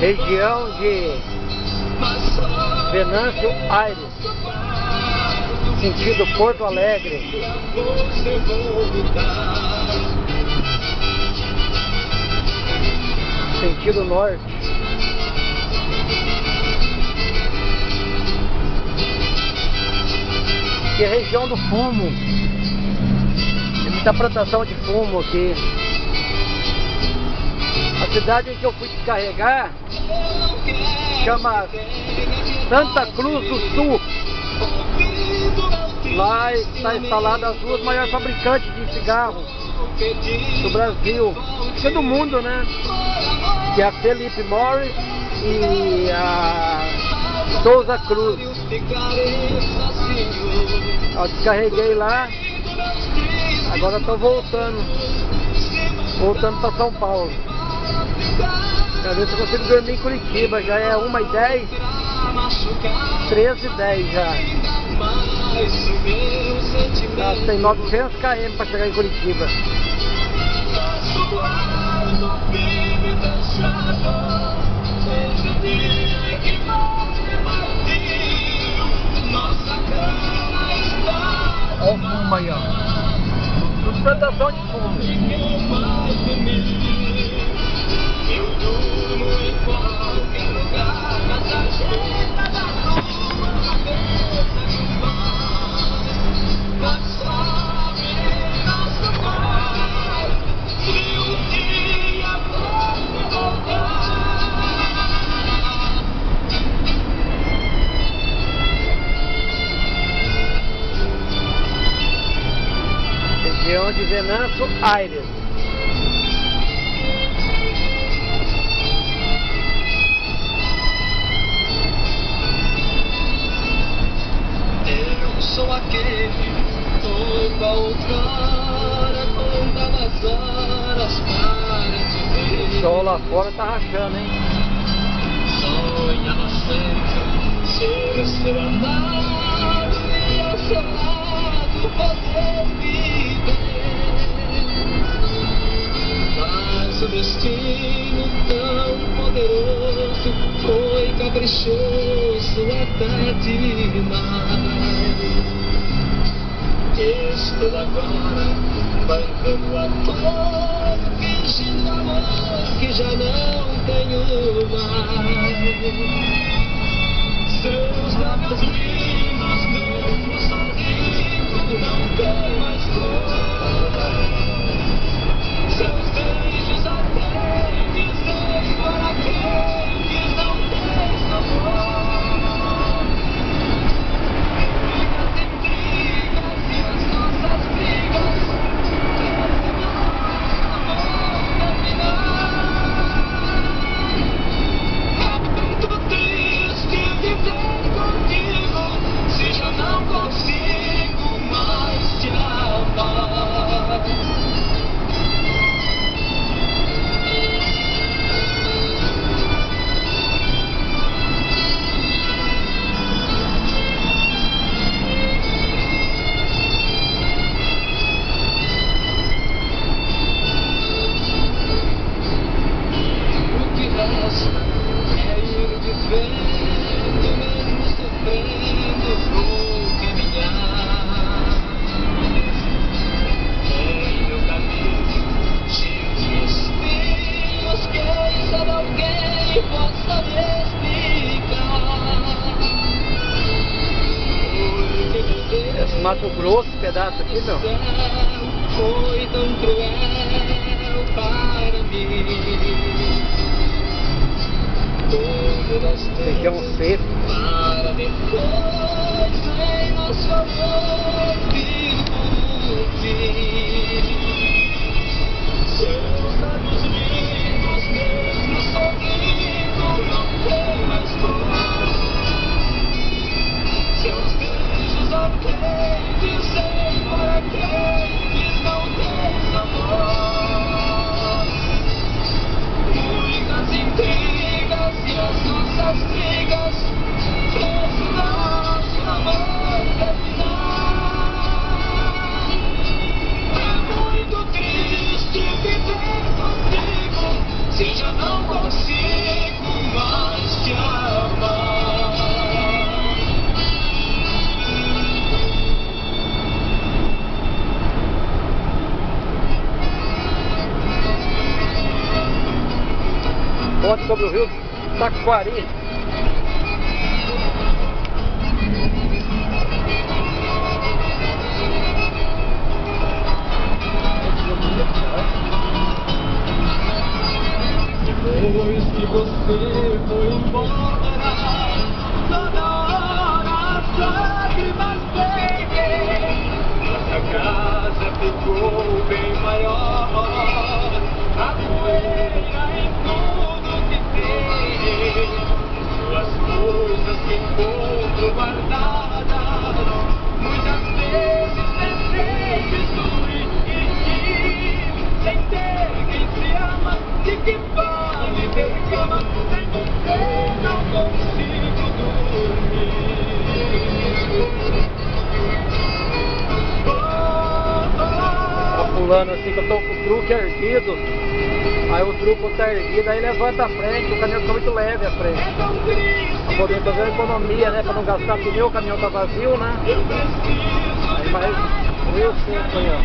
região de Venâncio Aires, sentido Porto Alegre. Sentido norte. Que é região do fumo. Tem muita plantação de fumo aqui. A cidade em que eu fui descarregar chama Santa Cruz do Sul. Lá está instalada as duas maiores fabricantes de cigarros do Brasil, que é do mundo, né? Que é a Felipe Morris e a Souza Cruz. Eu descarreguei lá, agora estou voltando, voltando para São Paulo. Quero ver se eu consigo dormir em Curitiba, já é 1h10, 13h10 já. Já tem 900 km para chegar em Curitiba. Olha Venâncio Aires. Eu sou aquele todo a outrora contava as horas para te ver. O sol lá fora tá rachando, hein? Até demais. Estou agora bancando a dor, fingindo amor que já não tenho mais. Seus lábios lindos, mesmo sorriso, não tem mais cor. Mato Grosso, pedaço aqui, meu. foi tão cruel para mim. Temos seca. para depois em nosso amor vir ponte sobre o rio Taquari. Depois que você foi embora, toda hora as lágrimas vêm. Nossa casa ficou bem maior, a poeira em encontro guardadas, muitas vezes tentei destruir sem ter quem se ama, de que vale ter cama, sem você consigo dormir. Tá pulando assim que eu tô com o truque erguido. Aí o truco tá erguido, aí levanta a frente, o caminhão fica muito leve a frente. É poder fazer a economia, né? Pra não gastar pneu, o caminhão tá vazio, né? eu Aí vai seco aí, ó.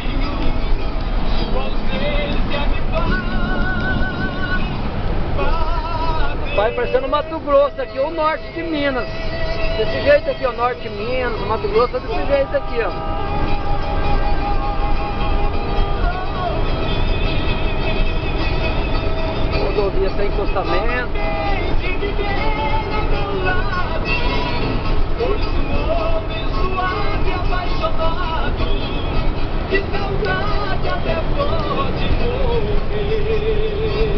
Vai parecendo Mato Grosso aqui, ou norte de Minas. Desse jeito aqui, ó, norte de Minas, Mato Grosso é desse jeito aqui, ó. Rodovia sem encostamento. De saudade até pode morrer.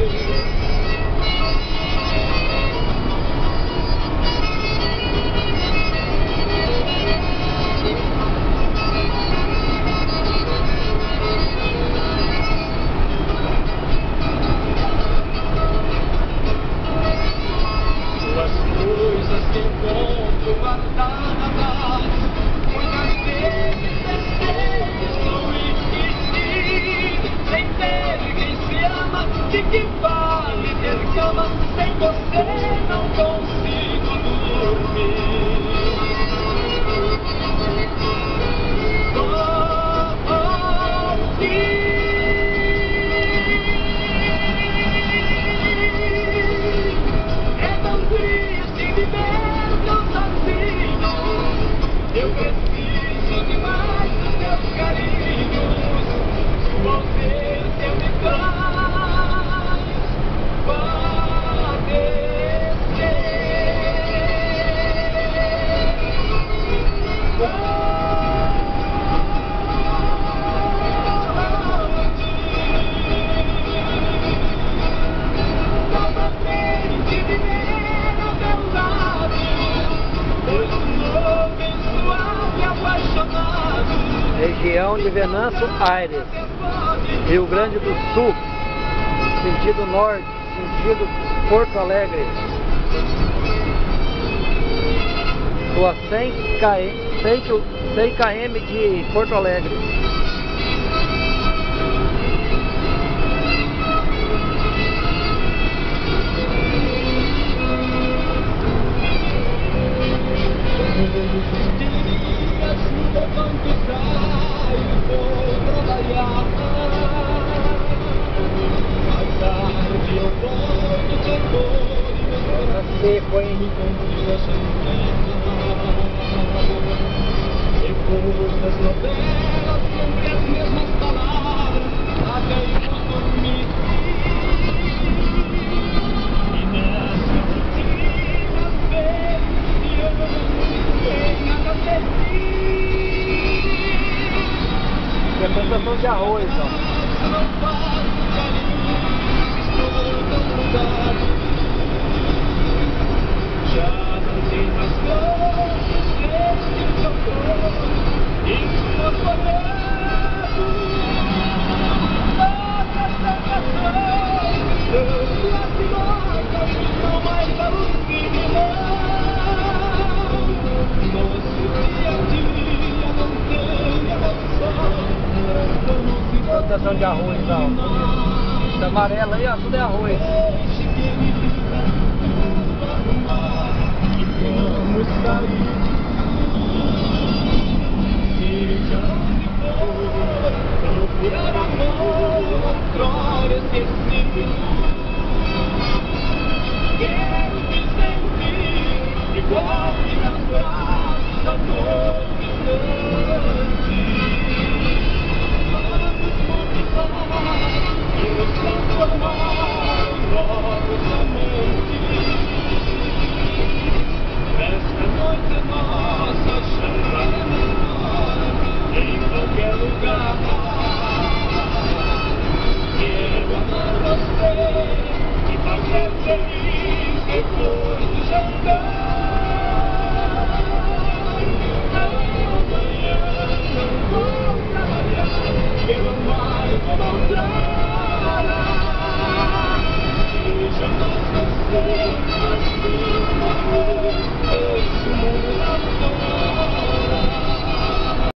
Região de Venâncio Aires, Rio Grande do Sul, sentido norte, sentido Porto Alegre. Estou a 100 km, 100 quil- 100 km de Porto Alegre. A janela. Depois das novelas, sempre as mesmas palavras, até eu dormir. E nessa rotina vem a cafezinho. Que é plantação de arroz, ó. Não faço carinho, estou tão mudado. Já não tem mais flores, esse seu corpo, isso não foi Nossa sensação, tanto lastimosas, não mais alucinam. Nosso dia a dia não tem emoção. Como se Plantação de arroz, ó. Esse amarelo aí, ó, tudo é arroz. studied